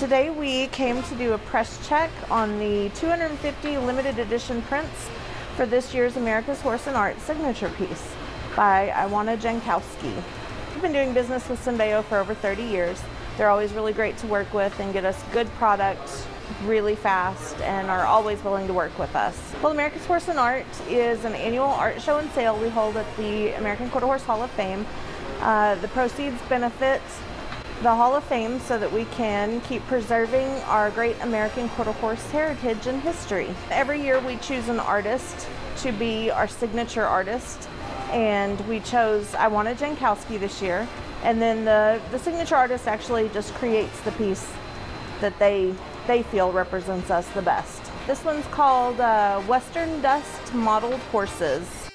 Today we came to do a press check on the 250 limited edition prints for this year's America's Horse in Art signature piece by Iwona Jankowski. We've been doing business with Cenveo for over 30 years. They're always really great to work with and get us good product really fast and are always willing to work with us. Well, America's Horse in Art is an annual art show and sale we hold at the American Quarter Horse Hall of Fame. Uh, the proceeds benefit the Hall of Fame so that we can keep preserving our great American quarter horse heritage and history. Every year we choose an artist to be our signature artist and we chose Iwona Jankowski this year and then the, the signature artist actually just creates the piece that they, they feel represents us the best. This one's called uh, Western Dust Modeled Horses.